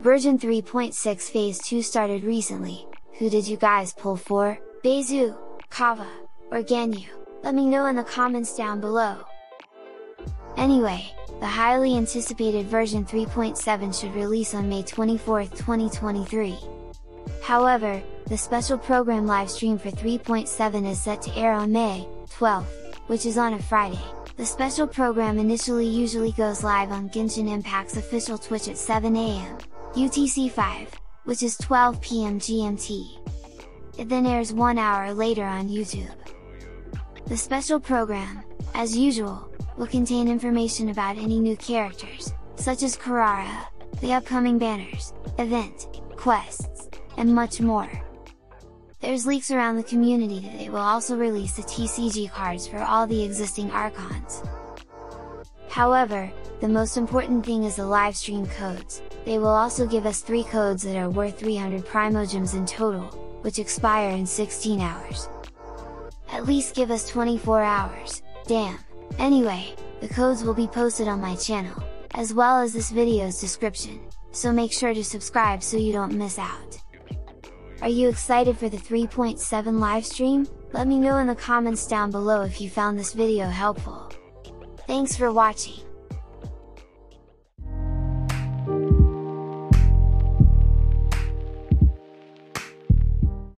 Version 3.6 Phase 2 started recently, who did you guys pull for? Baizhu, Kaveh, or Ganyu? Let me know in the comments down below! Anyway, the highly anticipated version 3.7 should release on May 24, 2023. However, the special program livestream for 3.7 is set to air on May 12, which is on a Friday. The special program initially usually goes live on Genshin Impact's official Twitch at 7am, UTC 5, which is 12 pm GMT. It then airs one hour later on YouTube. The special program, as usual, will contain information about any new characters, such as Kirara, the upcoming banners, event, quests, and much more. There's leaks around the community that they will also release the TCG cards for all the existing Archons. However, the most important thing is the live stream codes, they will also give us 3 codes that are worth 300 Primogems in total, which expire in 16 hours. At least give us 24 hours, damn! Anyway, the codes will be posted on my channel, as well as this video's description, so make sure to subscribe so you don't miss out. Are you excited for the 3.7 livestream? Let me know in the comments down below if you found this video helpful. Thanks for watching!